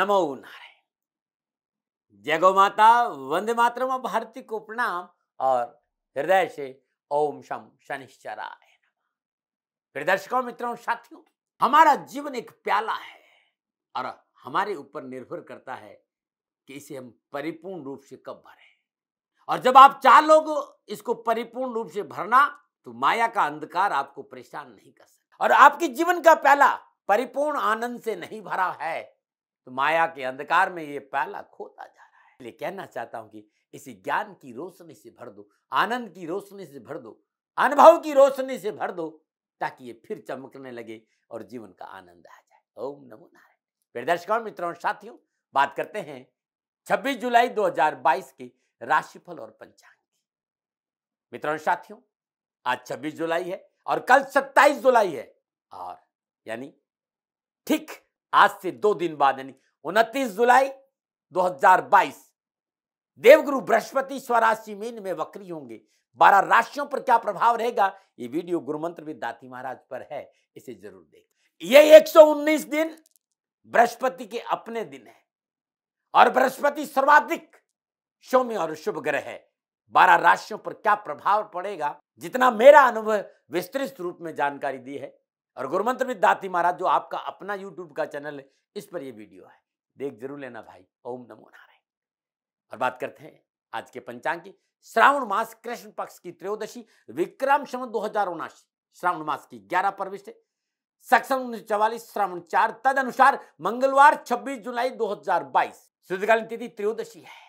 नमो नारायण। जय गौ माता, वंदे मातरम भारती को प्रणाम और हृदय से ओम शम शनिश्चराय प्रिय दर्शकों, मित्रों, साथियों, हमारा जीवन एक प्याला है और हमारे ऊपर निर्भर करता है कि इसे हम परिपूर्ण रूप से कब भरें। और जब आप चार लोग इसको परिपूर्ण रूप से भरना तो माया का अंधकार आपको परेशान नहीं कर सकता। और आपके जीवन का प्याला परिपूर्ण आनंद से नहीं भरा है। तो माया के अंधकार में ये प्याला खोता जा रहा है। इसलिए कहना चाहता हूँ कि इसी ज्ञान की रोशनी से भर दो, आनंद की रोशनी से भर दो, अनुभव की रोशनी से भर दो, ताकि ये फिर चमकने लगे और जीवन का आनंद आ जाए। ओम नमो नारायण। प्रिय दर्शकों, मित्रों, साथियों, बात करते हैं 26 जुलाई 2022 के राशिफल और पंचांग की। मित्रों, साथियों, आज 26 जुलाई है और कल 27 जुलाई है। और यानी ठीक आज से दो दिन बाद, यानी उनतीस जुलाई 2022 देवगुरु बृहस्पति स्वराशि मीन में वक्री होंगे। बारह राशियों पर क्या प्रभाव रहेगा? ये वीडियो गुरु मंत्र भी दाती महाराज पर है, इसे ज़रूर देख। ये 119 दिन बृहस्पति के अपने दिन है, और बृहस्पति सर्वाधिक सौम्य और शुभ ग्रह है। बारह राशियों पर क्या प्रभाव पड़ेगा? जितना मेरा अनुभव विस्तृत रूप में जानकारी दी है और गुरुमंत्र भी दाती महाराज, जो आपका अपना यूट्यूब का चैनल है, इस पर यह वीडियो है। देख ज़रूर लेना भाई। ओम नमो नारायण। और बात करते हैं आज के पंचांग की। श्रावण मास कृष्ण पक्ष की त्रयोदशी, विक्रम सम दो श्रावण मास की ग्यारह परविश सक्षम उन्नीस चौवालीस, श्रावण चार तद अनुसार मंगलवार 26 जुलाई 2022 शुद्धकालीन तिथि त्रयोदशी है।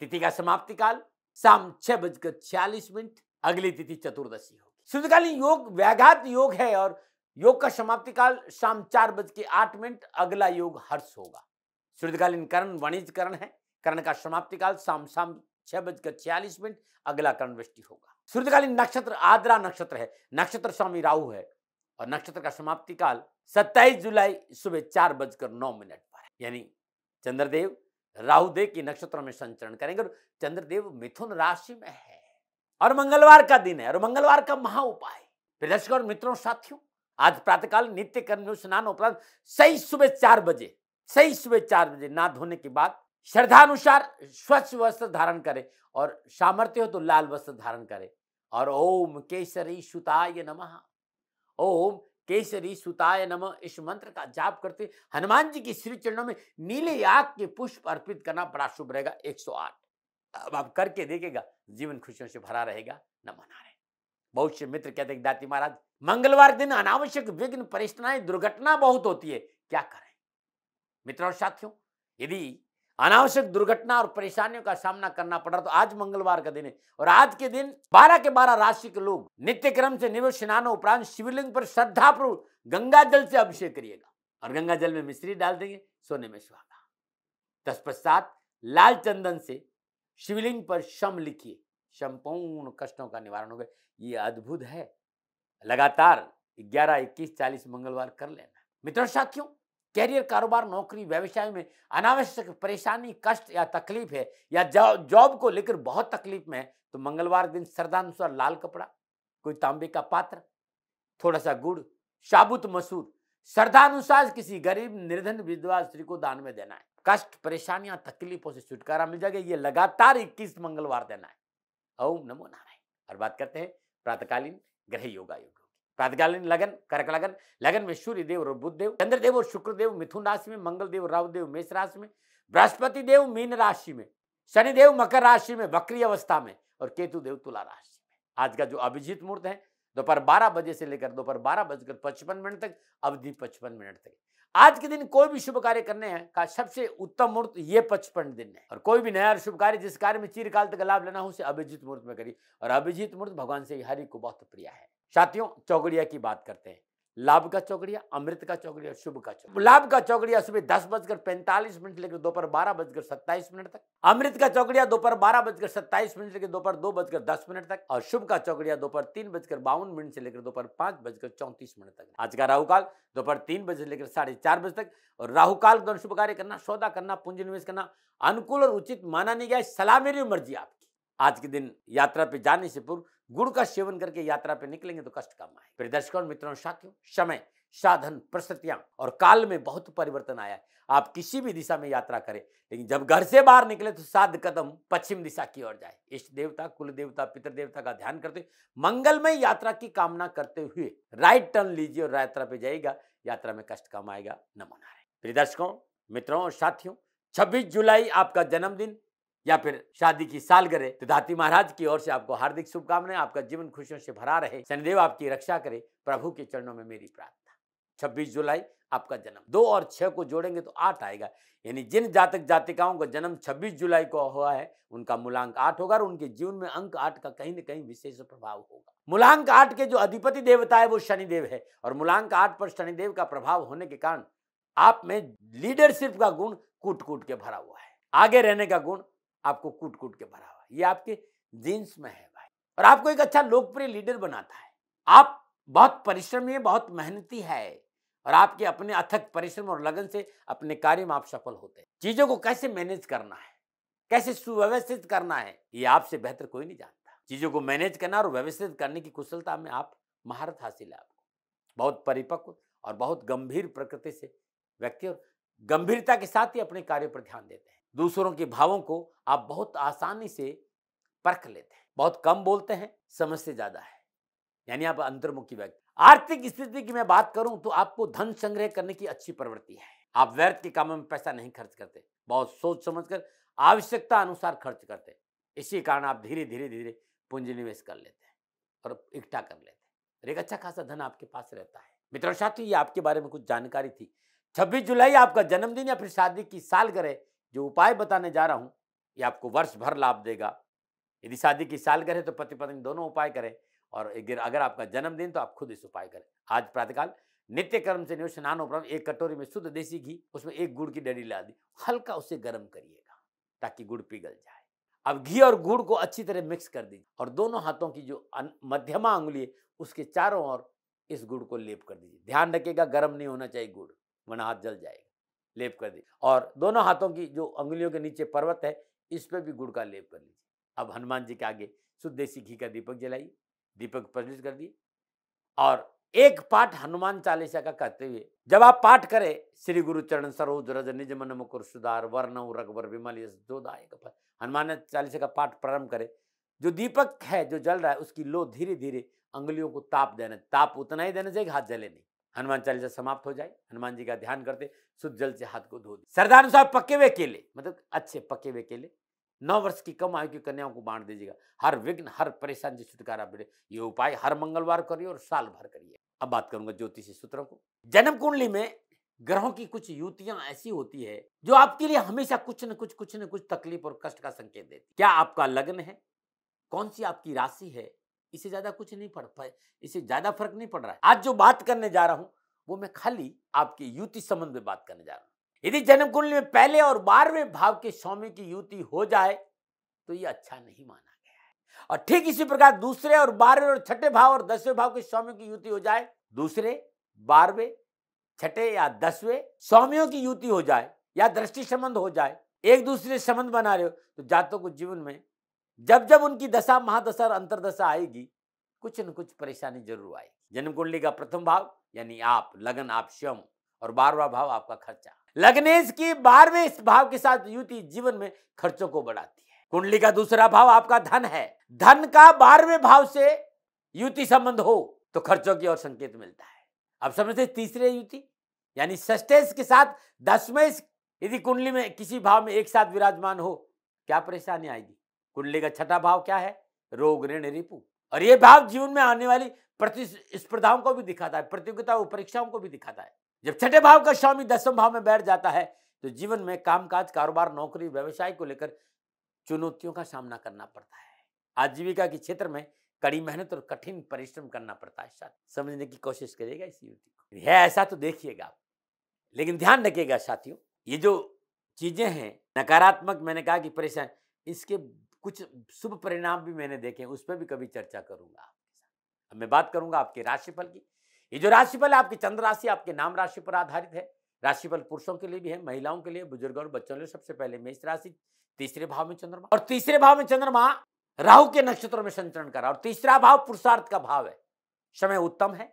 तिथि का समाप्ति काल, शाम छह बजकर छियालीस मिनट, अगली तिथि चतुर्दशी होगी। शुद्धकालीन योग, व्याघात योग है और योग का समाप्ति काल शाम चार बज के आठ मिनट, अगला योग हर्ष होगा। शुद्धकालीन करण वणिज करण है। कर्ण का समाप्ति काल शाम शाम छह बजकर छियालीस मिनट, अगला कर्ण वृष्टि होगा। शुद्धकालीन नक्षत्र, आद्रा नक्षत्र है। नक्षत्र स्वामी राहु है और नक्षत्र का समाप्ति काल 27 जुलाई सुबह चार बजकर नौ मिनट पर है। यानी चंद्रदेव राहुदेव के नक्षत्रों में संचरण करेंगे और चंद्रदेव मिथुन राशि में है। और मंगलवार का दिन है और मंगलवार का महा उपाय। दर्शकों और मित्रों, साथियों आज प्रातःकाल नित्य कर्म स्नान उपरांत सही सुबह चार बजे, सही सुबह चार बजे ना धोने के बाद श्रद्धानुसार स्वच्छ वस्त्र धारण करे और सामर्थ्य हो तो लाल वस्त्र धारण करे। और ओम केसरी सुताय नमः। ओम केसरी सुताय नमः इस मंत्र का जाप करते हनुमान जी की श्री चरणों में नीले आग के पुष्प अर्पित करना बड़ा शुभ रहेगा 108 अब आप करके देखेगा जीवन खुशियों से भरा रहेगा, नमो नारायण। बहुत से मित्र कहते हैं दाती महाराज मंगलवार दिन अनावश्यक विघ्न परेशानाएँ दुर्घटना बहुत होती है। क्या करें? मित्रों और साथियों, यदि अनावश्यक दुर्घटना और परेशानियों का सामना करना पड़ा तो आज मंगलवार का दिन है। और आज के दिन 12 के 12 राशि के लोग नित्य क्रम से निवेश स्नान उपरांत शिवलिंग पर श्रद्धापूर्वक गंगा जल से अभिषेक करिएगा। और गंगा जल में मिश्री डाल देंगे, सोने में सुहागा। तत्पश्चात लाल चंदन से शिवलिंग पर शम लिखिए। संपूर्ण कष्टों का निवारण होगा ये अद्भुत है। लगातार ग्यारह, इक्कीस, चालीस मंगलवार कर लेना। मित्रों, साथियों, कैरियर कारोबार, नौकरी, व्यवसाय में अनावश्यक परेशानी, कष्ट या तकलीफ़ है या जॉब को लेकर बहुत तकलीफ़ में है तो मंगलवार दिन श्रद्धानुसार लाल कपड़ा, कोई तांबे का पात्र थोड़ा सा गुड़, साबुत मसूर श्रद्धानुसार किसी गरीब, निर्धन विधवा स्त्री को दान में देना है। कष्ट, परेशानियाँ, तकलीफों से छुटकारा मिल जाएगा, ये लगातार इक्कीस मंगलवार देना है। ओम नमो नारायण। और बात करते हैं प्रातकालीन ग्रह योगा योग प्रातकालीन लगन, कर्क लगन लगन में सूर्य देव और बुद्ध देव चंद्रदेव और शुक्रदेव मिथुन राशि में मंगलदेव देव, राहु देव, मेष राशि में, बृहस्पति देव, मीन राशि में शनिदेव मकर राशि में बकरी अवस्था में और केतु देव, तुला राशि में। आज का जो अभिजीत मुहूर्त है, दोपहर बारह बजे से लेकर दोपहर बारह बजकर पचपन मिनट तक, अवधि पचपन मिनट तक। आज के दिन कोई भी शुभ कार्य करने हैं, का सबसे उत्तम मुहूर्त ये पचपन दिन है। और कोई भी नया और शुभ कार्य जिस कार्य में चिरकाल तक लाभ लेना हो, उसे अभिजीत मुहूर्त में करी और अभिजीत मुहूर्त भगवान से हरि को बहुत प्रिय है। साथियों, चौगड़िया की बात करते हैं। लाभ का चौकड़िया, अमृत का चौगड़िया शुभ का चौगड़िया लाभ का चौगड़िया सुबह दस बजकर पैंतालीस मिनट लेकर दोपहर बारह बजकर सत्ताईस मिनट तक। अमृत का चौकड़िया दोपहर बारह बजकर सत्ताईस मिनट लेकर दोपहर दो बजकर दस मिनट तक। और शुभ का चौगड़िया दोपहर तीन बजकर बावन मिनट से लेकर दोपहर पाँच बजकर चौंतीस मिनट तक। आज का राहुकाल दोपहर तीन बजे से लेकर साढ़े चार बजे तक। और राहुकाल दौरान शुभ कार्य करना, सौदा करना, पूंजी निवेश करना, अनुकूल और उचित माना नहीं गया सलाह मेरी मर्ज़ी आपकी। आज के दिन यात्रा पे जाने से पूर्व गुड़ का सेवन करके यात्रा पे निकलेंगे तो कष्ट कम आए फिर दर्शकों, मित्रों, साथियों, समय, साधन, परिस्थितियाँ और काल में बहुत परिवर्तन आया है। आप किसी भी दिशा में यात्रा करें, लेकिन जब घर से बाहर निकले तो सात कदम पश्चिम दिशा की ओर जाए। इष्ट देवता, कुल देवता, पितर देवता का ध्यान करते मंगलमय यात्रा की कामना करते हुए राइट टर्न लीजिए और यात्रा पे जाइएगा। यात्रा में कष्ट कम आएगा। न मना प्रिय दर्शकों, मित्रों और साथियों 26 जुलाई आपका जन्मदिन। या फिर शादी की सालगिरह तो दाती महाराज की ओर से आपको हार्दिक शुभकामनाएँ, आपका जीवन खुशियों से भरा रहे। शनिदेव आपकी रक्षा करे, प्रभु के चरणों में मेरी प्रार्थना। 26 जुलाई आपका जन्म। दो और छह को जोड़ेंगे तो आठ आएगा। यानी जिन जातक जातिकाओं का जन्म 26 जुलाई को हुआ है, उनका मूलांक आठ होगा और उनके जीवन में अंक आठ का कहीं ना कहीं विशेष प्रभाव होगा। मूलांक आठ के जो अधिपति देवता है, वो शनिदेव है और मूलांक आठ पर शनिदेव का प्रभाव होने के कारण आप में लीडरशिप का गुण कूट कूट के भरा हुआ है। आगे रहने का गुण आपको कूट कूट के भरा हुआ ये आपके जीन्स में है भाई। और आपको एक अच्छा लोकप्रिय लीडर बनाता है। आप बहुत परिश्रमी है, बहुत मेहनती है। और आपके अपने अथक परिश्रम और लगन से अपने कार्य में आप सफल होते हैं। चीज़ों को कैसे मैनेज करना है? कैसे सुव्यवस्थित करना है? ये आपसे बेहतर कोई नहीं जानता। चीज़ों को मैनेज करना और व्यवस्थित करने की कुशलता में आप महारत हासिल है आपको। बहुत परिपक्व और बहुत गंभीर प्रकृति से व्यक्ति और गंभीरता के साथ ही अपने कार्य पर ध्यान देते हैं। दूसरों के भावों को आप बहुत आसानी से परख लेते हैं। बहुत कम बोलते हैं, समझ से ज़्यादा है। यानी आप अंतर्मुखी व्यक्ति। आर्थिक स्थिति की मैं बात करूँ तो आपको धन संग्रह करने की अच्छी प्रवृत्ति है। आप व्यर्थ के कामों में पैसा नहीं खर्च करते। बहुत सोच समझकर आवश्यकता अनुसार खर्च करते। इसी कारण आप धीरे धीरे धीरे पूंजी निवेश कर लेते हैं और इकट्ठा कर लेते हैं। और एक अच्छा खासा धन आपके पास रहता है। मित्रों साथी ये आपके बारे में कुछ जानकारी थी। 26 जुलाई आपका जन्मदिन या फिर शादी की सालगिरह जो उपाय बताने जा रहा हूँ, ये आपको वर्ष भर लाभ देगा। यदि शादी की सालगिरह तो पति पत्नी दोनों उपाय करें और अगर आपका जन्मदिन तो आप खुद इस उपाय करें। आज प्रातःकाल नित्य कर्म से निवेश, स्नान उपरांत एक कटोरी में शुद्ध देसी घी, उसमें एक गुड़ की डडी ला दी, हल्का उसे गर्म करिएगा ताकि गुड़ पिघल जाए। अब घी और गुड़ को अच्छी तरह मिक्स कर दीजिए और दोनों हाथों की जो मध्यमा उंगली है, उसके चारों ओर इस गुड़ को लेप कर दीजिए। ध्यान रखिएगा, गर्म नहीं होना चाहिए गुड़, वरना हाथ जल जाएगा। लेप कर दी। और दोनों हाथों की जो अंगुलियों के नीचे पर्वत है, इस पर भी गुड़ का लेप कर लीजिए। अब हनुमान जी के आगे शुद्ध देसी घी का दीपक जलाइए, दीपक प्रज्वलित कर दिए और एक पाठ हनुमान चालीसा का कहते हुए, जब आप पाठ करें, श्री गुरु चरण सरोज रज निज मन मुकुर सुधार वर्ण रघुवर विमल जोदायक हनुमान चालीसा का पाठ प्रारंभ करे। जो दीपक है, जो जल रहा है, उसकी लो धीरे धीरे अंगुलियों को ताप देना, ताप उतना ही देना चाहिए हाथ जले नहीं। हनुमान चालीसा समाप्त हो जाए, हनुमान जी का ध्यान करते, शुद्ध जल से हाथ को धो दे। साहब पक्के हुए केले मतलब अच्छे पक्के हुए केले, नौ वर्ष की कम आयु की कन्याओं को बांट दीजिएगा। हर विघ्न, हर परेशान से छुटकारा मिले, ये उपाय हर मंगलवार करिए और साल भर करिए। अब बात करूँगा ज्योतिषी सूत्रों को। जन्म कुंडली में ग्रहों की कुछ युतियाँ ऐसी होती है, जो आपके लिए हमेशा कुछ न कुछ कुछ न कुछ तकलीफ़ और कष्ट का संकेत देती क्या आपका लग्न है? कौन सी आपकी राशि है? इससे ज़्यादा कुछ नहीं पड़ पाए इससे ज़्यादा फ़र्क नहीं पड़ रहा है। आज जो बात करने जा रहा हूँ, वो मैं खाली आपके युति संबंध में बात करने जा रहा हूँ। यदि जन्म कुंडली में पहले और बारहवें भाव के स्वामी की युति हो जाए तो ये अच्छा नहीं माना गया है। और ठीक इसी प्रकार दूसरे और बारहवें और छठे भाव और दसवें भाव के स्वामी की युति हो जाए, दूसरे, बारहवें, छठे या दसवें स्वामियों की युति हो जाए या दृष्टि संबंध हो जाए, एक दूसरे संबंध बना रहे हो तो जातों को जीवन में जब जब उनकी दशा, महादशा और अंतरदशा आएगी, कुछ न कुछ परेशानी ज़रूर आएगी। जन्म कुंडली का प्रथम भाव, यानी आप, लगन, आप स्वयं और बारवा भाव, आपका खर्चा। लग्नेश की बारहवें भाव के साथ युति जीवन में खर्चों को बढ़ाती है। कुंडली का दूसरा भाव आपका धन है। धन का बारहवें भाव से युति संबंध हो तो खर्चों की ओर संकेत मिलता है। अब समझते तीसरे युति यानी सस्टेस के साथ दसवें यदि कुंडली में किसी भाव में एक साथ विराजमान हो, क्या परेशानी आएगी? कुंडली का छठा भाव क्या है? रोग ऋण रिपु। और ये भाव जीवन में आने वाली प्रतिस्पर्धाओं को भी दिखाता है प्रतियोगिता परीक्षाओं को भी दिखाता है। जब छठे भाव का स्वामी दसम भाव में बैठ जाता है तो जीवन में कामकाज, कारोबार, नौकरी, व्यवसाय को लेकर चुनौतियों का सामना करना पड़ता है। आजीविका के क्षेत्र में कड़ी मेहनत और कठिन परिश्रम करना पड़ता है। साथ समझने की कोशिश करिएगा इस युवती को। है ऐसा तो देखिएगा लेकिन ध्यान रखिएगा साथियों, ये जो चीज़ें हैं, नकारात्मक मैंने कहा कि परेशान, इसके कुछ शुभ परिणाम भी मैंने देखे उस पर भी कभी चर्चा करूँगा आपके साथ। अब मैं बात करूँगा आपके राशिफल की। ये जो राशिफल है, आपकी चंद्र राशि, आपके नाम राशि पर आधारित है। राशिफल पुरुषों के लिए भी है, महिलाओं के लिए, बुज़ुर्गों और बच्चों के लिए सबसे पहले मेष राशि, तीसरे भाव में चंद्रमा और तीसरे भाव में चंद्रमा, राहु के नक्षत्रों में संचरण करा और तीसरा भाव पुरुषार्थ का भाव है। समय उत्तम है।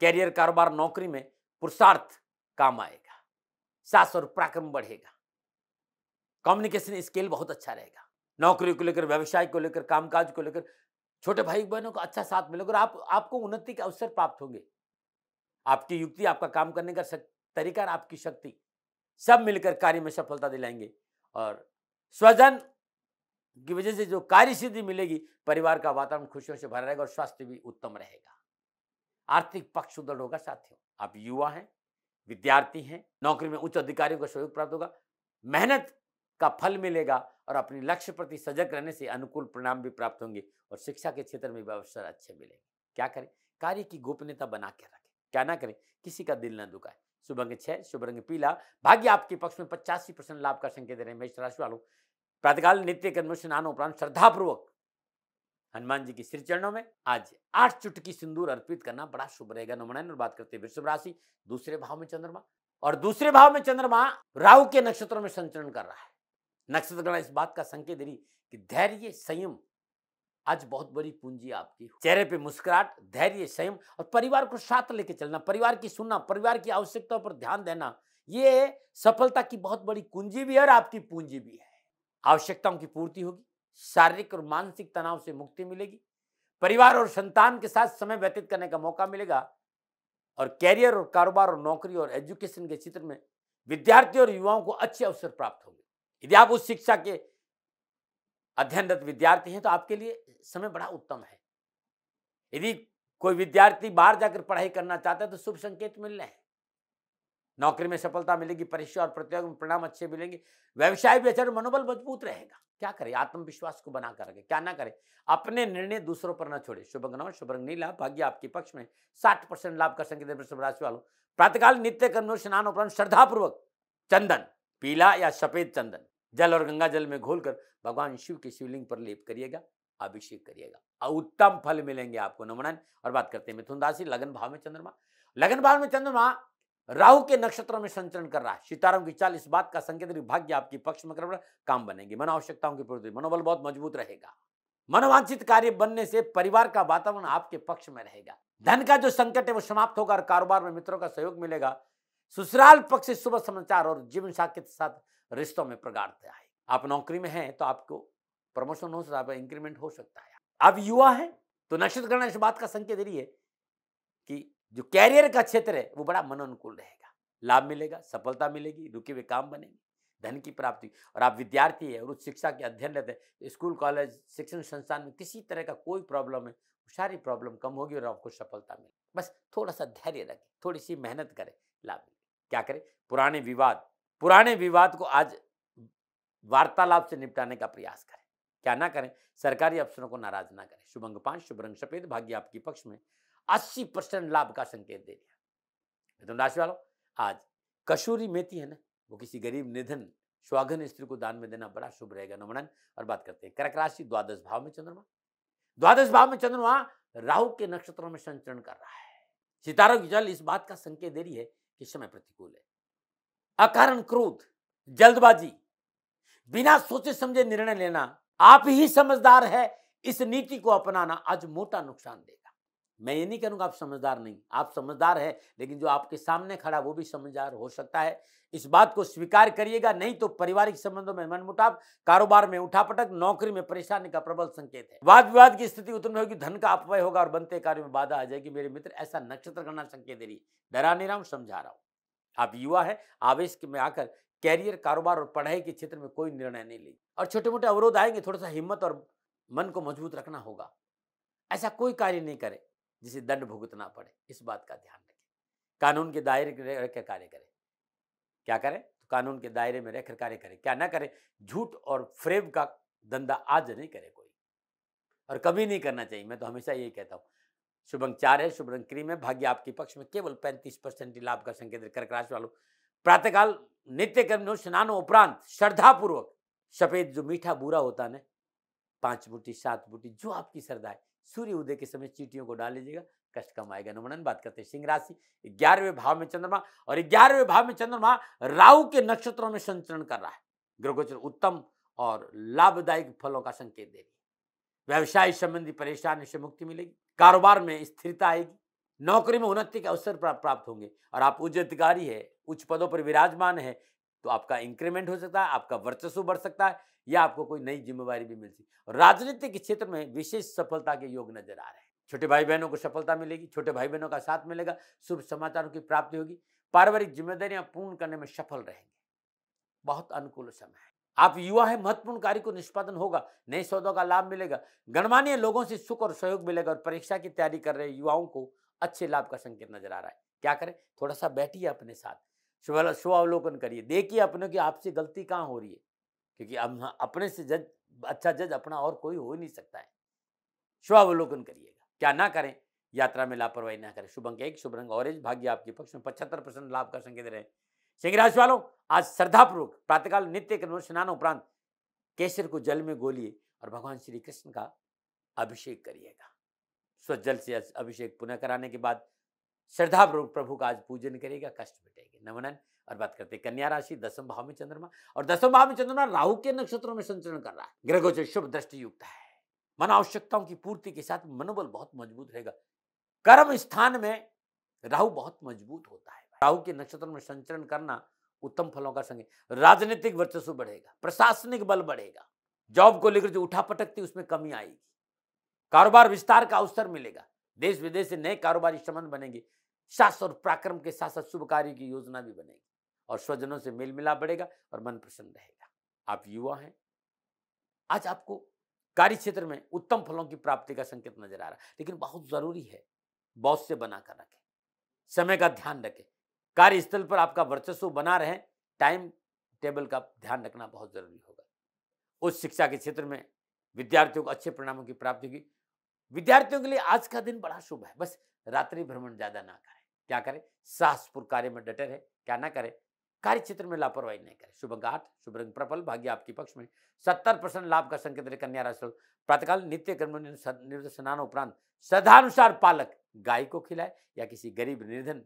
कैरियर कारोबार, नौकरी में पुरुषार्थ काम आएगा। सास और पराक्रम बढ़ेगा। कम्युनिकेशन स्किल बहुत अच्छा रहेगा। नौकरी को लेकर, व्यवसाय को लेकर, कामकाज को लेकर, छोटे भाई बहनों को अच्छा साथ मिलेगा और आप, आपको उन्नति के अवसर प्राप्त होंगे। आपकी युक्ति, आपका काम करने का तरीका आपकी शक्ति, सब मिलकर कार्य में सफलता दिलाएँगे। और स्वजन की वजह से जो कार्य सिद्धि मिलेगी, परिवार का वातावरण खुशियों से भरा रहेगा और स्वास्थ्य भी उत्तम रहेगा। आर्थिक पक्ष सुदृढ़ होगा साथियों। आप युवा हैं, विद्यार्थी हैं, नौकरी में उच्च अधिकारियों का सहयोग प्राप्त होगा। मेहनत का फल मिलेगा और अपने लक्ष्य प्रति सजग रहने से अनुकूल परिणाम भी प्राप्त होंगे और शिक्षा के क्षेत्र में भी अवसर अच्छे मिलेंगे। क्या करें? कार्य की गोपनीयता बना के रखें। क्या ना करें? किसी का दिल ना दुखाए। शुभ रंग छह शुभ रंग पीला। भाग्य आपके पक्ष में पचासी परसेंट लाभ का संकेत रहे मेष राशि वालों, प्रातकाल नित्य कर्म स्नान उपरांत श्रद्धापूर्वक हनुमान जी की श्री चरणों में आज आठ चुटकी सिंदूर अर्पित करना बड़ा शुभ रहेगा। नमन और बात करते वृषभ राशि। दूसरे भाव में चंद्रमा और दूसरे भाव में चंद्रमा राहु के नक्षत्रों में संचरण कर रहा है। नक्षत्र गणा इस बात का संकेत दे रही कि धैर्य संयम आज बहुत बड़ी पूंजी आपकी चेहरे पे मुस्कुराहट, धैर्य संयम और परिवार को साथ लेके चलना, परिवार की सुनना, परिवार की आवश्यकताओं पर ध्यान देना, ये सफलता की बहुत बड़ी कुंजी भी है और आपकी पूंजी भी है। आवश्यकताओं की पूर्ति होगी, शारीरिक और मानसिक तनाव से मुक्ति मिलेगी, परिवार और संतान के साथ समय व्यतीत करने का मौका मिलेगा और कैरियर और कारोबार और नौकरी और एजुकेशन के क्षेत्र में विद्यार्थी और युवाओं को अच्छे अवसर प्राप्त होंगे। यदि आप उस शिक्षा के अध्ययनरत विद्यार्थी हैं तो आपके लिए समय बड़ा उत्तम है। यदि कोई विद्यार्थी बाहर जाकर पढ़ाई करना चाहता है तो शुभ संकेत मिल रहे हैं। नौकरी में सफलता मिलेगी, परीक्षा और प्रतियोगिता में परिणाम अच्छे मिलेंगे। व्यवसाय भी अच्छा मनोबल मज़बूत रहेगा। क्या करें? आत्मविश्वास को बना कर क्या ना करें? अपने निर्णय दूसरों पर न छोड़े। शुभ नौ शुभ रंग नीला भाग्य आपके पक्ष में साठ परसेंट लाभ का संकेत राशि वालों। प्रातकाल नित्य कर्म, स्नान उपरांत श्रद्धापूर्वक चंदन, पीला या सफ़ेद चंदन। जल और गंगा जल में घोलकर भगवान शिव के शिवलिंग पर लेप करिएगा, अभिषेक करिएगा। उत्तम फल मिलेंगे आपको नमन और बात करते हैं मिथुन राशि, लगन भाव में चंद्रमा। लगन भाव में चंद्रमा राहु के नक्षत्रों में संचरण कर रहा है। सितारों की चाल इस बात का संकेत भाग्य आपकी पक्ष में कर काम बनेंगे। मन आवश्यकताओं की पूर्ति, मनोबल बहुत मज़बूत रहेगा। मनोवांछित कार्य बनने से परिवार का वातावरण आपके पक्ष में रहेगा। धन का जो संकट है वो समाप्त होगा और कारोबार में मित्रों का सहयोग मिलेगा। ससुराल पक्ष से शुभ समाचार और जीवन साथी के साथ रिश्तों में प्रगाढ़ता है आप नौकरी में हैं तो आपको प्रमोशन हो सकता है इंक्रीमेंट हो सकता है। आप युवा हैं तो नक्षत्र गणना इस बात का संकेत दे रही है कि जो कैरियर का क्षेत्र है, वो बड़ा मन अनुकूल रहेगा। लाभ मिलेगा, सफलता मिलेगी, रुके हुए काम बनेंगे, धन की प्राप्ति। और आप विद्यार्थी है और उच्च शिक्षा के अध्ययन रहते हैं स्कूल, कॉलेज, शिक्षण संस्थान में किसी तरह का कोई प्रॉब्लम है, सारी प्रॉब्लम कम होगी और आपको सफलता मिले बस थोड़ा सा धैर्य रखें, थोड़ी सी मेहनत करें, लाभ क्या करें? पुराने विवाद पुराने विवाद को आज वार्तालाप से निपटाने का प्रयास करें। क्या ना करें, सरकारी अफसरों को नाराज़ ना करें। शुभंग पाँच शुभ रंग सफ़ेद, भाग्य आपके पक्ष में। अस्सी परसेंट लाभ का संकेत दे दिया। मिथुन राशि वालों, आज कसूरी मेथी है ना, वो किसी गरीब, निधन स्वागन स्त्री को दान में देना बड़ा शुभ रहेगा। नमन और बात करते हैं, कर्क राशि, द्वादश भाव में चंद्रमा। द्वादश भाव में चंद्रमा राहु के नक्षत्रों में संचरण कर रहा है। सितारों की जल इस बात का संकेत दे रही है कि समय प्रतिकूल है। अकारण क्रोध, जल्दबाजी। बिना सोचे समझे निर्णय लेना, आप ही समझदार है, इस नीति को अपनाना आज मोटा नुकसान देगा। मैं ये नहीं करूँगा आप समझदार नहीं। आप समझदार है, लेकिन जो आपके सामने खड़ा वो भी समझदार हो सकता है। इस बात को स्वीकार करिएगा, नहीं तो पारिवारिक संबंधों में मनमुटाव, कारोबार में उठापटक, नौकरी में परेशानी का प्रबल संकेत है। वाद विवाद की स्थिति उत्पन्न होगी, धन का अपव्य होगा और बनते कार्य में बाधा आ जाएगी। मेरे मित्र, ऐसा नक्षत्र करना संकेत दे रही डरा नहीं रहा हूँ, समझा रहा हूँ। आप युवा है, आवेश में आकर कैरियर, कारोबार और पढ़ाई के क्षेत्र में कोई निर्णय नहीं ली। और छोटे मोटे अवरोध आएँगे थोड़ा सा हिम्मत और मन को मज़बूत रखना होगा। ऐसा कोई कार्य नहीं करे, जिसे दंड भुगतना पड़े, इस बात का ध्यान रखें। कानून के दायरे में रहकर कार्य करें। क्या करें? तो कानून के दायरे में रहकर कार्य करें। क्या ना करें, झूठ और फ्रेब का धंधा आज नहीं करे कोई। और कभी नहीं करना चाहिए, मैं तो हमेशा यही कहता हूँ। शुभ अंक चार है शुभ रंग क्रीम है, भाग्य आपके पक्ष में केवल पैंतीस परसेंट लाभ का संकेत कर्क राशि वालों। प्रातःकाल नित्य कर्म स्नान उपरांत श्रद्धापूर्वक, सफ़ेद जो मीठा बूरा होता है ना, पाँच बूटी, सात बूटी, जो आपकी श्रद्धा है, सूर्य उदय के समय चीटियों को डाल लीजिएगा, कष्ट कम आएगा अनुमनन बात करते हैं सिंह राशि, ग्यारहवें भाव में चंद्रमा और ग्यारहवें भाव में चंद्रमा राहु के नक्षत्रों में संचरण कर रहा है। ग्रहोचर उत्तम और लाभदायक फलों का संकेत दे रही है। व्यवसाय संबंधी परेशानी से मुक्ति मिलेगी। कारोबार में स्थिरता आएगी, नौकरी में उन्नति के अवसर प्राप्त होंगे और आप उच्च अधिकारी है, उच्च पदों पर विराजमान है तो आपका इंक्रीमेंट हो सकता है, आपका वर्चस्व बढ़ सकता है, या आपको कोई नई जिम्मेवारी भी मिलती है। राजनीति के क्षेत्र में विशेष सफलता के योग नज़र आ रहे हैं। छोटे भाई बहनों को सफलता मिलेगी, छोटे भाई बहनों का साथ मिलेगा, शुभ समाचारों की प्राप्ति होगी, पारिवारिक जिम्मेदारियाँ पूर्ण करने में सफल रहेंगे। बहुत अनुकूल समय है। आप युवा है, महत्वपूर्ण कार्य को निष्पादन होगा, नए सौदों का लाभ मिलेगा। गणमान्य लोगों से सुख और सहयोग मिलेगा और परीक्षा की तैयारी कर रहे युवाओं को अच्छे लाभ का संकेत नज़र आ रहा है। क्या करें? थोड़ा सा बैठिए अपने साथ। स्वावलोकन करिए। देखिए अपने की आपसे गलती कहाँ हो रही है, क्योंकि अब अपने से जज अच्छा जज अपना और कोई हो ही नहीं सकता है। स्वावलोकन करिएगा। क्या ना करें, यात्रा में लापरवाही ना करें। शुभ अंक एक शुभ रंग ऑरेंज भाग्य आपके पक्ष में पचहत्तर परसेंट लाभ का संकेत रहे सिंह राशि वालों आज श्रद्धापूर्वक प्रातकाल नित्य कर्म स्नान उपरांत केसर को जल में गोलिए और भगवान श्री कृष्ण का अभिषेक करिएगा। स्वच्छ स्वजल से अभिषेक पुनः कराने के बाद श्रद्धापूर्वक प्रभु का आज पूजन करेगा कष्ट मिटेगा। नमनन और बात करते हैं, कन्या राशि, दसम भाव में चंद्रमा और दसम भाव में चंद्रमा राहु के नक्षत्रों में संचरण कर रहा है। ग्रहों से शुभ दृष्टि युक्त है। मन आवश्यकताओं की पूर्ति के साथ मनोबल बहुत मज़बूत रहेगा। कर्म स्थान में राहु बहुत मज़बूत होता है। राहु के नक्षत्र में संचरण करना उत्तम फलों का संग राजनीतिक वर्चस्व बढ़ेगा, प्रशासनिक बल बढ़ेगा, जॉब को लेकर जो उठा पटकती उसमें कमी आएगी। कारोबार विस्तार का अवसर मिलेगा देश विदेश से नए कारोबारी संबंध बनेंगे शास्त्र और पराक्रम के साथ साथ शुभ कार्य की योजना भी बनेगी और स्वजनों से मेल मिलाप बढ़ेगा और मन प्रसन्न रहेगा। आप युवा हैं। आज आपको कार्य क्षेत्र में उत्तम फलों की प्राप्ति का संकेत नज़र आ रहा है, लेकिन बहुत ज़रूरी है, बॉस से बनाकर रखें, समय का ध्यान रखें कार्यस्थल पर आपका वर्चस्व बना रहे, टाइम टेबल का ध्यान रखना बहुत ज़रूरी होगा। उच्च शिक्षा के क्षेत्र में विद्यार्थियों को अच्छे परिणामों की प्राप्ति होगी। विद्यार्थियों के लिए आज का दिन बड़ा शुभ है। बस रात्रि भ्रमण ज़्यादा ना करें। क्या करें? साहसपुर कार्य में डटे रहे। क्या ना करें? कार्य क्षेत्र में लापरवाही नहीं करें। शुभ अंक आठ, शुभ रंग प्रबल, भाग्य आपके पक्ष में। सत्तर परसेंट लाभ का संकेत रहे कन्या राशि। प्रातकाल नित्य कर्म स्नान उपरांत सदानुसार पालक गाय को खिलाए या किसी गरीब निर्धन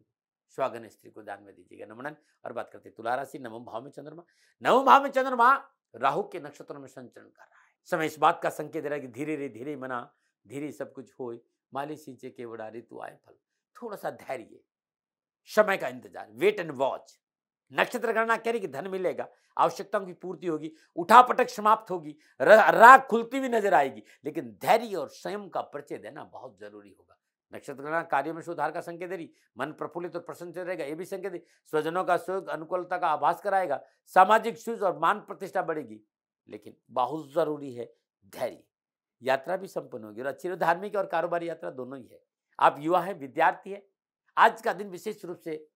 स्वागन स्त्री को दान में दीजिएगा। नमन और बात करते तुला राशि नवम भाव में चंद्रमा। नवम भाव में चंद्रमा राहु के नक्षत्रों में संचरण कर रहा है। समय इस बात का संकेत दे रहा है कि धीरे धीरे धीरे मना, धीरे सब कुछ हो माली सिंचे के बड़ा ऋतु आए फल। थोड़ा सा धैर्य, समय का इंतज़ार वेट एंड वॉच नक्षत्र गणना कह रही कि धन मिलेगा, आवश्यकताओं की पूर्ति होगी, उठापटक समाप्त होगी राग खुलती हुई नज़र आएगी। लेकिन धैर्य और संयम का परिचय देना बहुत ज़रूरी होगा। नक्षत्र कार्यों में सुधार का संकेत दे रही, मन प्रफुल्लित और प्रसन्न रहेगा, ये भी संकेत दे, स्वजनों का सुख, अनुकूलता का आभास कराएगा, सामाजिक सूझ और मान प्रतिष्ठा बढ़ेगी, लेकिन बहुत ज़रूरी है धैर्य, यात्रा भी संपन्न होगी और अच्छी धार्मिक और कारोबारी यात्रा दोनों ही है। आप युवा हैं, विद्यार्थी है, आज का दिन विशेष रूप से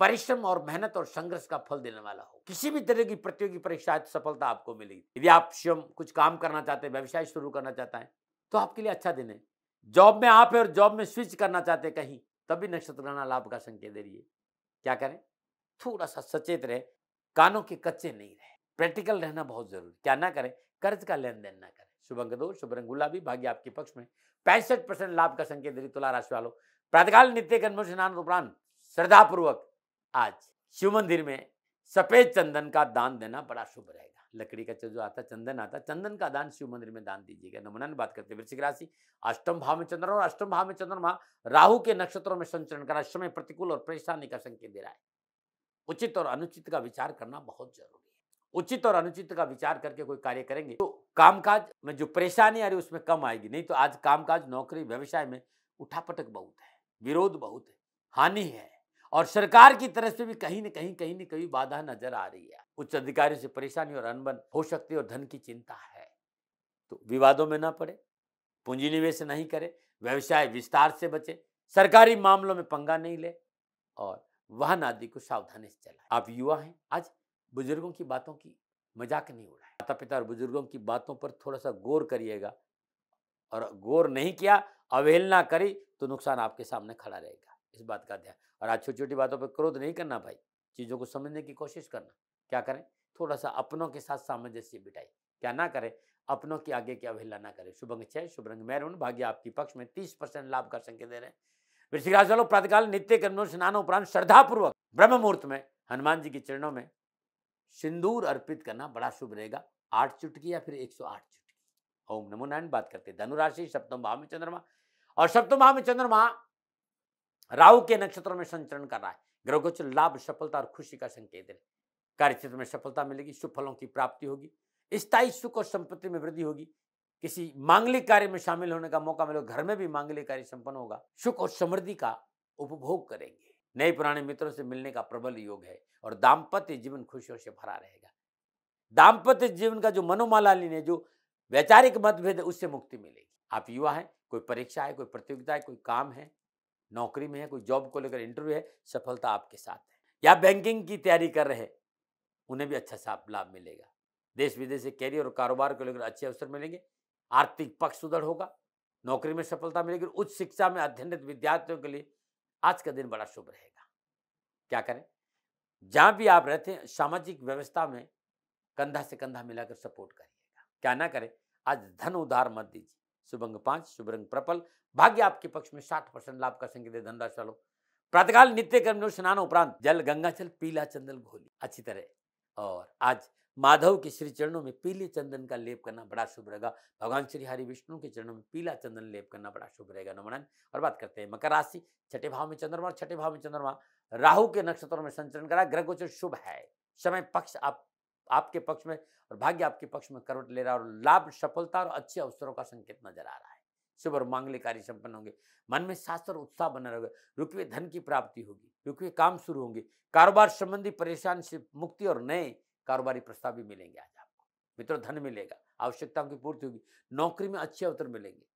परिश्रम और मेहनत और संघर्ष का फल देने वाला हो। किसी भी तरह की प्रतियोगी परीक्षा सफलता आपको मिलेगी। यदि आप स्वयं कुछ काम करना चाहते हैं, व्यवसाय शुरू करना चाहते हैं तो आपके लिए अच्छा दिन है। जॉब में आप है और जॉब में स्विच करना चाहते कहीं तभी नक्षत्र लाभ का संकेत दे रही है। क्या करें? थोड़ा सा सचेत रहे, कानों के कच्चे नहीं रहे। प्रैक्टिकल रहना बहुत ज़रूरी क्या ना करें? कर्ज का लेन देन ना करें। शुभ अंक दो, शुभ रंग गुलाबी, भाग्य आपके पक्ष में। पैंसठ परसेंट लाभ का संकेत दे रही तुला राशि वालों। प्रातकाल नित्य कर्म, स्नान, उपरांत श्रद्धापूर्वक आज शिव मंदिर में सफ़ेद चंदन का दान देना बड़ा शुभ रहेगा। लकड़ी का जो आता चंदन आता चंदन का दान शिव मंदिर में दान दीजिएगा। नमूना बात करते हैं, वृश्चिक राशि, अष्टम भाव में चंद्रमा और अष्टम भाव में चंद्रमा, राहु के नक्षत्रों में संचरण करा, समय प्रतिकूल और परेशानी का संकेत दे रहा है। उचित और अनुचित का विचार करना बहुत ज़रूरी है। उचित और अनुचित का विचार करके कोई कार्य करेंगे तो कामकाज में जो परेशानी आ रही है, उसमें कम आएगी। नहीं तो आज कामकाज, नौकरी, व्यवसाय में उठापटक बहुत है, विरोध बहुत है, हानि है और सरकार की तरफ़ से भी कहीं न कहीं कहीं न कहीं बाधा नज़र आ रही है। उच्च अधिकारियों से परेशानी और अनबन हो सकती है और धन की चिंता है। तो विवादों में ना पड़े पूंजी निवेश नहीं करे, व्यवसाय विस्तार से बचे, सरकारी मामलों में पंगा नहीं ले और वाहन आदि को सावधानी से चलाए। आप युवा हैं, आज बुज़ुर्गों की बातों की मज़ाक नहीं उड़ाए। माता पिता और बुज़ुर्गों की बातों पर थोड़ा सा गौर करिएगा और गौर नहीं किया अवहेलना करी तो नुकसान आपके सामने खड़ा रहेगा। इस बात का ध्यान, और आज छोटी छोटी बातों पर क्रोध नहीं करना भाई, चीज़ों को समझने की कोशिश करना। क्या करें? थोड़ा सा अपनों के साथ सामंजस्य बिठाई क्या ना करें, अपनों के आगे की अवहेलना ना करें। शुभ अंग छह शुभ रंग भाग्य आपकी पक्ष में तीस परसेंट लाभ का संकेत दे रहे हैं। वृश्चिक राशि वालों, प्रातकाल नित्य कर्मों स्नान उपरांत श्रद्धापूर्वक, ब्रह्म मुहूर्त में, हनुमान जी के चरणों में, सिंदूर अर्पित करना बड़ा शुभ रहेगा। आठ चुटकी या फिर एक सौ आठ चुटकी। ओम नमो नारायण। बात करते धनुराशि, सप्तम भाव में चंद्रमा। और सप्तम भाव में चंद्रमा, राहु के नक्षत्रों में संचरण कर रहा है। ग्रह गोचर लाभ, सफलता और खुशी का संकेत है। कार्य क्षेत्र में सफलता मिलेगी, शुभ फलों की प्राप्ति होगी। स्थायी सुख और संपत्ति में वृद्धि होगी। किसी मांगलिक कार्य में शामिल होने का मौका मिलेगा घर में भी मांगलिक कार्य संपन्न होगा। सुख और समृद्धि का उपभोग करेंगे। नए पुराने मित्रों से मिलने का प्रबल योग है और दाम्पत्य जीवन खुशियों से भरा रहेगा। दाम्पत्य जीवन का जो मनोमालिनी है, जो वैचारिक मतभेद है, उससे मुक्ति मिलेगी। आप युवा हैं, कोई परीक्षा है, कोई प्रतियोगिता है, कोई काम है, नौकरी में है, कोई जॉब को लेकर इंटरव्यू है, सफलता आपके साथ है। या बैंकिंग की तैयारी कर रहे उन्हें भी अच्छा सा लाभ मिलेगा। देश विदेश से कैरियर और कारोबार को लेकर अच्छे अवसर मिलेंगे, आर्थिक पक्ष सुदृढ़ होगा, नौकरी में सफलता मिलेगी उच्च शिक्षा में अध्ययनरत विद्यार्थियों के लिए आज का दिन बड़ा शुभ रहेगा। क्या करें? जहाँ भी आप रहते हैं, सामाजिक व्यवस्था में कंधा से कंधा मिलाकर सपोर्ट करिएगा। क्या ना करें? आज धन उधार मत दीजिए। शुभंग पाँच शुभरंग प्रपल भाग्य आपके पक्ष में साठ परसेंट लाभ का संकेत धनराशि वालों। प्रातकाल नित्य कर्म स्नान उपरांत जल, गंगा जल, पीला चंदन घोली अच्छी तरह और आज माधव के श्री चरणों में पीले चंदन का लेप करना बड़ा शुभ रहेगा। भगवान श्री हरि विष्णु के चरणों में पीला चंदन लेप करना बड़ा शुभ रहेगा। नमन और बात करते हैं, मकर राशि, छठे भाव में चंद्रमा और छठे भाव में चंद्रमा। राहु के नक्षत्रों में संचरण करा, ग्रह गोचर शुभ है। समय पक्ष आप, आपके पक्ष में और भाग्य आपके पक्ष में करवट ले रहा है और लाभ, सफलता और अच्छे अवसरों का संकेत नज़र आ रहा है। शुभ और मांगलिक कार्य संपन्न होंगे। मन में शास्त्र उत्साह बना रहेगा। रुकवे धन की प्राप्ति होगी। रुकवे काम शुरू होंगे। कारोबार संबंधी परेशान से मुक्ति और नए कारोबारी प्रस्ताव भी मिलेंगे आज आपको। मित्रों, धन मिलेगा, आवश्यकताओं की पूर्ति होगी, नौकरी में अच्छे अवसर मिलेंगे।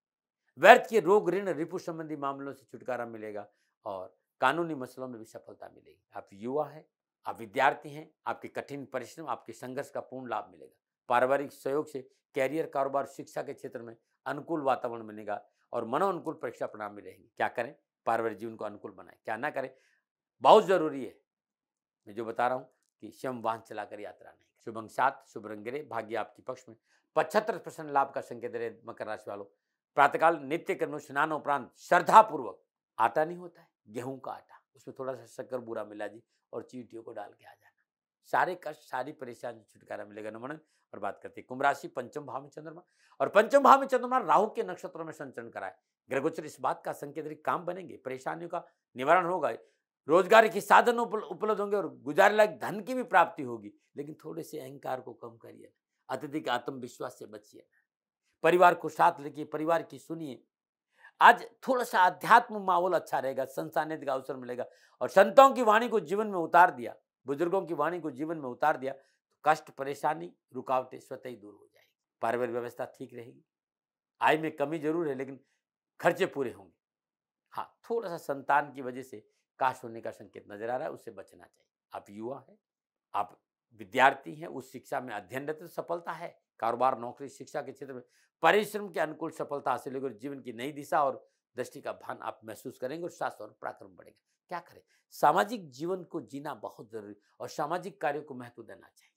व्यर्थ के रोग, ऋण, रिपु संबंधी मामलों से छुटकारा मिलेगा और कानूनी मसलों में भी सफलता मिलेगी। आप युवा है, आप विद्यार्थी हैं, आपके कठिन परिश्रम, आपके संघर्ष का पूर्ण लाभ मिलेगा। पारिवारिक सहयोग से, कैरियर, कारोबार, शिक्षा के क्षेत्र में अनुकूल वातावरण मिलेगा और मनो अनुकूल परीक्षा परिणाम रहेंगे। क्या करें? पारिवारिक जीवन को अनुकूल बनाए। क्या ना करें? बहुत ज़रूरी है। मैं जो बता रहा हूँ कि स्वयं वाहन चलाकर यात्रा नहीं शुभ अंक सात, शुभ रंग गिरे भाग्य आपके पक्ष में। पचहत्तर परसेंट लाभ का संकेत रहे मकर राशि वालों। प्रातकाल नित्य कर्म, स्नान उपरांत श्रद्धा पूर्वक आटा नहीं होता है, गेहूँ का आटा। उसमें थोड़ा सा शक्कर, बुरा मिला जी और चीटियों को डाल के आ जाना सारे कष्ट, सारी परेशानी छुटकारा मिलेगा नमन और बात करते हैं, कुंभ राशि, पंचम भाव में चंद्रमा, और पंचम भाव में चंद्रमा राहु के नक्षत्रों में संचरण कराए। ग्रहगोचर इस बात का संकेत काम बनेंगे, परेशानियों का निवारण होगा, रोज़गार के साधन उपलब्ध होंगे, और गुजारे लायक धन की भी प्राप्ति होगी, लेकिन थोड़े से अहंकार को कम करिए, अत्यधिक आत्मविश्वास से बचिए। परिवार को साथ लेके, परिवार की सुनिए। आज थोड़ा सा अध्यात्म माहौल अच्छा रहेगा संसानित का अवसर मिलेगा, और संतों की वाणी को जीवन में उतार दिया। बुज़ुर्गों की वाणी को जीवन में उतार दिया तो कष्ट, परेशानी, रुकावटें स्वतः ही दूर हो जाएगी। पारिवारिक व्यवस्था ठीक रहेगी। आय में कमी ज़रूर है, लेकिन खर्चे पूरे होंगे। हाँ थोड़ा सा संतान की वजह से काश होने का संकेत नज़र आ रहा है, उससे बचना चाहिए। आप युवा है, आप विद्यार्थी हैं, उस शिक्षा में अध्ययनरत सफलता है। कारोबार, नौकरी, शिक्षा के क्षेत्र में परिश्रम के अनुकूल सफलता हासिल होगी और जीवन की नई दिशा और दृष्टि का भान आप महसूस करेंगे और शास्त्र और पराक्रम बढ़ेगा। क्या करें? सामाजिक जीवन को जीना बहुत ज़रूरी और सामाजिक कार्यों को महत्व देना चाहिए।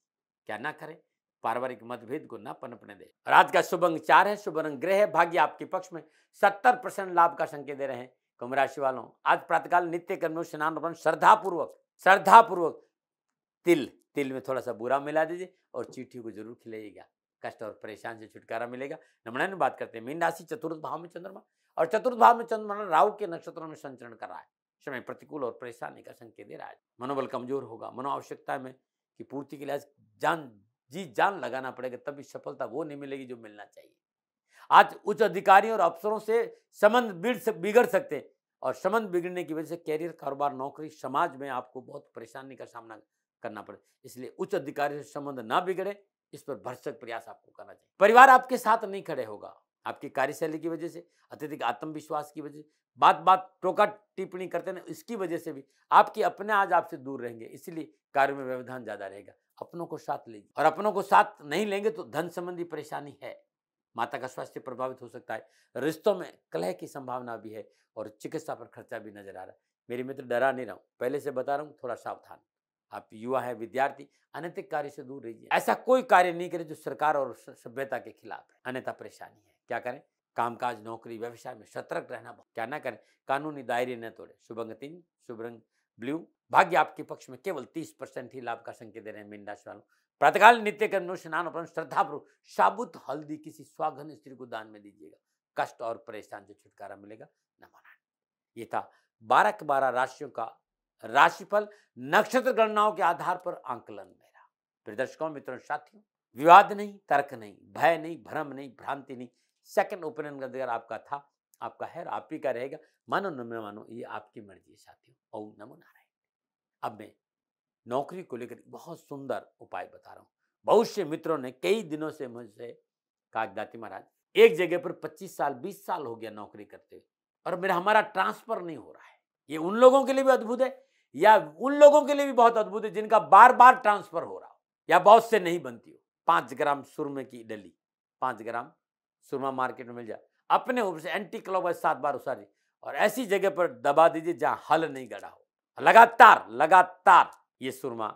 क्या ना करें? पारिवारिक मतभेद को न पनपने दे। आज का शुभ अंक चार है, शुभ रंग ग्रह है, भाग्य आपके पक्ष में सत्तर परसेंट लाभ का संकेत दे रहे हैं। कुंभ राशि वालों, आज प्रातकाल नित्य कर्म, स्नान श्रद्धा पूर्वक श्रद्धा पूर्वक तिल तिल में थोड़ा सा बुरा मिला दीजिए और चीठी को ज़रूर खिलाइएगा। कष्ट और परेशान से छुटकारा मिलेगा। नमन बात करते हैं। मीन राशि चतुर्थ भाव में चंद्रमा और चतुर्थ भाव में चंद्रमा राहु के नक्षत्रों में संचरण कर रहा है। समय प्रतिकूल और परेशानी का संकेत दे रहा है। मनोबल कमज़ोर होगा। मनो आवश्यकता में की पूर्ति के लिए जान, जी जान लगाना पड़ेगा, तभी सफलता वो नहीं मिलेगी जो मिलना चाहिए। आज उच्च अधिकारियों और अफसरों से संबंध बिगड़ सकते हैं और संबंध बिगड़ने की वजह से कैरियर, कारोबार, नौकरी, समाज में आपको बहुत परेशानी का सामना करना पड़े। इसलिए उच्च अधिकारी से संबंध ना बिगड़े इस पर भरसक प्रयास आपको करना चाहिए। परिवार आपके साथ नहीं खड़े होगा, आपकी कार्यशैली की वजह से, अत्यधिक आत्मविश्वास की वजह से बात बात टोका टिप्पणी करते ना, इसकी वजह से भी आपके अपने आज आपसे दूर रहेंगे, इसलिए कार्य में व्यवधान ज़्यादा रहेगा। अपनों को साथ लीजिए। और अपनों को साथ नहीं लेंगे तो धन संबंधी परेशानी है। माता का स्वास्थ्य प्रभावित हो सकता है, रिश्तों में कलह की संभावना भी है और चिकित्सा पर खर्चा भी नज़र आ रहा है। मेरे मित्र, डरा नहीं रहा हूँ। पहले से बता रहा हूँ, थोड़ा सावधान। आप युवा है, विद्यार्थी, अनैतिक कार्य से दूर रहिए। ऐसा कोई कार्य नहीं करे जो सरकार और सभ्यता के खिलाफ है। अन्यथा परेशानी है। क्या करें? कामकाज, नौकरी, व्यवसाय में सतर्क रहना क्या ना करें? कानूनी दायरे न तोड़े। शुभ अंग तीन शुभ रंग ब्लू। भाग्य आपके पक्ष में केवल तीस परसेंट ही लाभ का संकेत दे रहे हैं मीन राशि वालों। प्रातकाल नित्य कर्म, स्नान उपरांत श्रद्धापूर्वक, साबुत, हल्दी, किसी स्वागन स्त्री को दान में दीजिएगा। कष्ट और परेशान से छुटकारा मिलेगा। नमन ये था बारह के बारह राशियों का राशिफल नक्षत्र गणनाओं के आधार पर आंकलन मेरा। फिर दर्शकों, मित्रों, साथियों, विवाद नहीं, तर्क नहीं, भय नहीं, भ्रम नहीं, भ्रांति नहीं। सेकंड ओपिनियन का आपका था, आपका है, आप ही का रहेगा। मानो न मानो, ये आपकी मर्ज़ी है, साथियों। ओम नमो नारायण। अब मैं नौकरी को लेकर बहुत सुंदर उपाय बता रहा हूँ। बहुत से मित्रों ने कई दिनों से मुझसे कहा, दाती महाराज, एक जगह पर 25 साल 20 साल हो गया नौकरी करते हुए और मेरा, हमारा ट्रांसफ़र नहीं हो रहा है। ये उन लोगों के लिए भी अद्भुत है या उन लोगों के लिए भी बहुत अद्भुत है जिनका बार बार ट्रांसफ़र हो रहा हो, या बहुत से नहीं बनती हो। पाँच ग्राम सुरमे की डली, पाँच ग्राम सुरमा मार्केट में मिल जाए। अपने ऊपर से एंटी क्लॉक सात बार उसारी और ऐसी जगह पर दबा दीजिए जहाँ हल नहीं गड़ा हो। लगातार लगातार ये सुरमा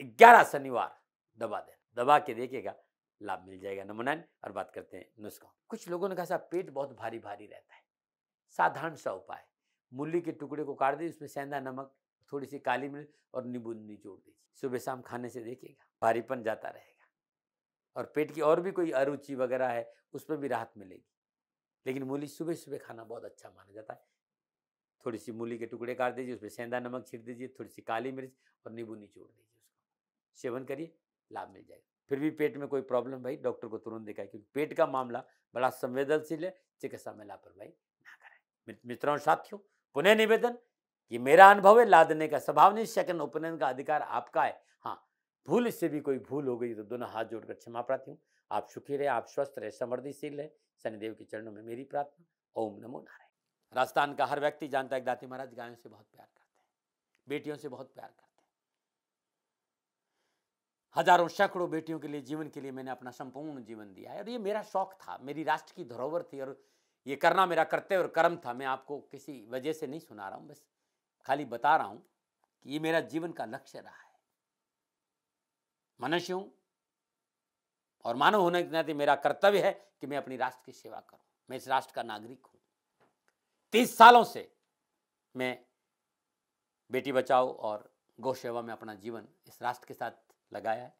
ग्यारह शनिवार दबा दे। दबा के देखिएगा, लाभ मिल जाएगा नमोनाइन और बात करते हैं नुस्खा। कुछ लोगों ने कहा पेट बहुत भारी भारी रहता है। साधारण सा उपाय मूली के टुकड़े को काट दीजिए, उसमें सेंधा, नमक थोड़ी सी काली मिर्च और नींबू निचोड़ दीजिए। सुबह शाम खाने से देखिएगा, भारीपन जाता रहेगा। और पेट की और भी कोई अरुचि वगैरह है, उसमें भी राहत मिलेगी। लेकिन मूली सुबह सुबह खाना बहुत अच्छा माना जाता है। थोड़ी सी मूली के टुकड़े काट दीजिए, उसमें सेंधा नमक छिड़ दीजिए थोड़ी सी काली मिर्च और नींबू निचोड़ दीजिए उसको। सेवन करिए, लाभ मिल जाएगा। फिर भी पेट में कोई प्रॉब्लम भाई, डॉक्टर को तुरंत दिखाए, क्योंकि पेट का मामला बड़ा संवेदनशील है, चिकित्सा में लापरवाही ना करें। मित्रों, साथियों, पुनः निवेदन ये मेरा अनुभव है, लादने का स्वभाव नहीं, सेकंड ओपिनियन का अधिकार आपका है। हाँ भूल, इससे भी कोई भूल हो गई तो दोनों हाथ जोड़कर क्षमा प्रार्थी हूँ। आप सुखी रहे, आप स्वस्थ रहे, समृद्धिशील रहे। शनिदेव के चरणों में मेरी प्रार्थना। ओम नमो नारायण। राजस्थान का हर व्यक्ति जानता है, दाती महाराज, गायों से बहुत प्यार करते हैं, बेटियों से बहुत प्यार करते हैं। हज़ारों, सैकड़ों बेटियों के लिए, जीवन के लिए मैंने अपना संपूर्ण जीवन दिया है और ये मेरा शौक था, मेरी राष्ट्र की धरोहर थी और ये करना मेरा कर्तव्य और कर्म था। मैं आपको किसी वजह से नहीं सुना रहा हूँ, बस खाली बता रहा हूँ कि ये मेरा जीवन का लक्ष्य रहा है। मनुष्य हूँ और मानव होने के नाते मेरा कर्तव्य है कि मैं अपनी राष्ट्र की सेवा करूँ। मैं इस राष्ट्र का नागरिक हूँ। तीस सालों से मैं बेटी बचाओ और गौ सेवा में अपना जीवन इस राष्ट्र के साथ लगाया है।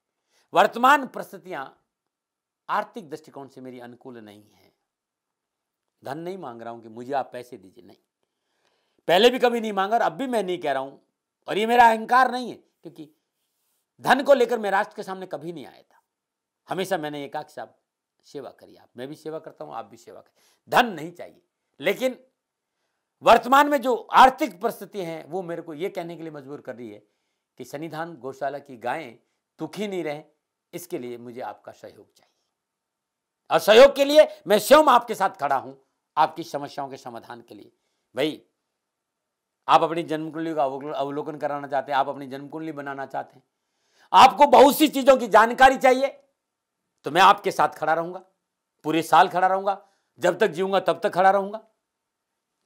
वर्तमान परिस्थितियाँ आर्थिक दृष्टिकोण से मेरी अनुकूल नहीं है। धन नहीं मांग रहा हूँ कि मुझे आप पैसे दीजिए। नहीं। पहले भी कभी नहीं मांगा और अब भी मैं नहीं कह रहा हूँ। और ये मेरा अहंकार नहीं है, क्योंकि धन को लेकर मैं राष्ट्र के सामने कभी नहीं आया था। हमेशा मैंने ये कहा कि साहब, सेवा करिए आप। मैं भी सेवा करता हूँ, आप भी सेवा करें धन नहीं चाहिए। लेकिन वर्तमान में जो आर्थिक परिस्थिति हैं, वो मेरे को ये कहने के लिए मजबूर कर रही है कि सनिधान गौशाला की गायें दुखी नहीं रहे, इसके लिए मुझे आपका सहयोग चाहिए। और सहयोग के लिए मैं स्वयं आपके साथ खड़ा हूँ, आपकी समस्याओं के समाधान के लिए। भाई आप अपनी जन्म कुंडली का अवलोकन कराना चाहते हैं, आप अपनी जन्म कुंडली बनाना चाहते हैं। आपको बहुत सी चीज़ों की जानकारी चाहिए तो मैं आपके साथ खड़ा रहूँगा, पूरे साल खड़ा रहूँगा, जब तक जीऊँगा तब तक खड़ा रहूँगा।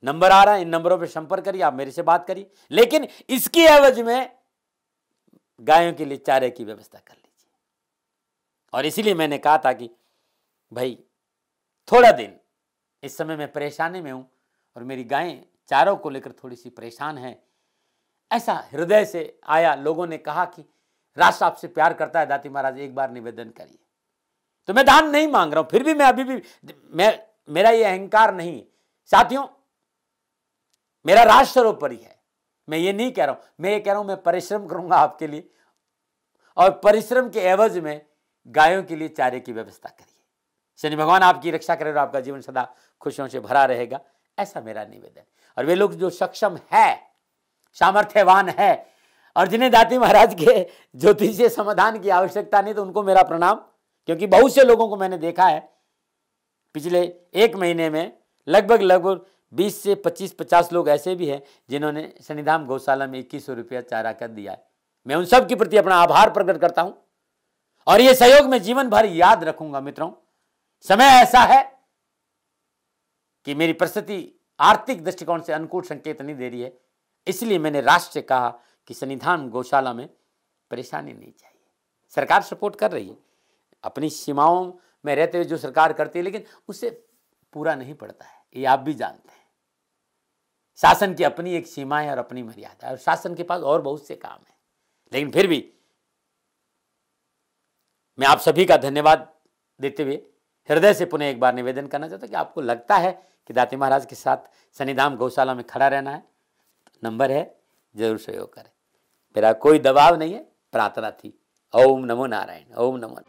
नंबर आ रहा है, इन नंबरों पर संपर्क करिए, आप मेरे से बात करिए, लेकिन इसकी एवज में गायों के लिए चारे की व्यवस्था कर लीजिए। और इसीलिए मैंने कहा था कि, भाई, थोड़ा दिन, इस समय मैं परेशानी में हूँ और मेरी गायें चारों को लेकर थोड़ी सी परेशान है। ऐसा हृदय से आया, लोगों ने कहा कि राष्ट्र आपसे प्यार करता है, दाती महाराज, एक बार निवेदन करिए। तो मैं दान नहीं मांग रहा हूँ, फिर भी मैं अभी भी, मैं, मेरा ये अहंकार नहीं। साथियों, मेरा सर्वोपरि है। मैं ये नहीं कह रहा हूँ, मैं ये कह रहा हूँ, मैं परिश्रम करूँगा आपके लिए। और परिश्रम के एवज में गायों के लिए चारे की व्यवस्था करिए। शनि भगवान आपकी रक्षा करे और आपका जीवन सदा खुशियों से भरा रहेगा, ऐसा मेरा निवेदन और वे लोग जो सक्षम है, सामर्थ्यवान है, और जिन्हें दाती महाराज के ज्योतिषीय समाधान की आवश्यकता नहीं तो उनको मेरा प्रणाम। क्योंकि बहुत से लोगों को मैंने देखा है, पिछले एक महीने में लगभग लगभग 20 से 25 50 लोग ऐसे भी हैं जिन्होंने शनिधाम गौशाला में इक्कीस सौ रुपया चारा कर दिया है। मैं उन सब के प्रति अपना आभार प्रकट करता हूँ। और ये सहयोग में जीवन भर याद रखूँगा मित्रों। समय ऐसा है कि मेरी परिस्थिति आर्थिक दृष्टिकोण से अनुकूल संकेत नहीं दे रही है। इसलिए मैंने राष्ट्र से कहा कि सनिधान गौशाला में परेशानी नहीं चाहिए। सरकार सपोर्ट कर रही है। अपनी सीमाओं में रहते हुए जो सरकार करती है, लेकिन उससे पूरा नहीं पड़ता है। ये आप भी जानते हैं। शासन की अपनी एक सीमा है और अपनी मर्यादा है और शासन के पास और बहुत से काम है। लेकिन फिर भी मैं आप सभी का धन्यवाद देते हुए हृदय से पुनः एक बार निवेदन करना चाहता कि आपको लगता है कि दाती महाराज के साथ शनिधाम गौशाला में खड़ा रहना है। नंबर है, ज़रूर सहयोग करें। मेरा कोई दबाव नहीं है, प्रार्थना थी। ओम नमो नारायण, ओम नमो